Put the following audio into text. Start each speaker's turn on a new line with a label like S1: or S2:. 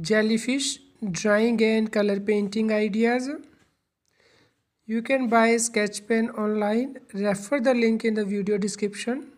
S1: jellyfish drawing and color painting ideas. You can buy sketch pen online. Refer the link in the video description.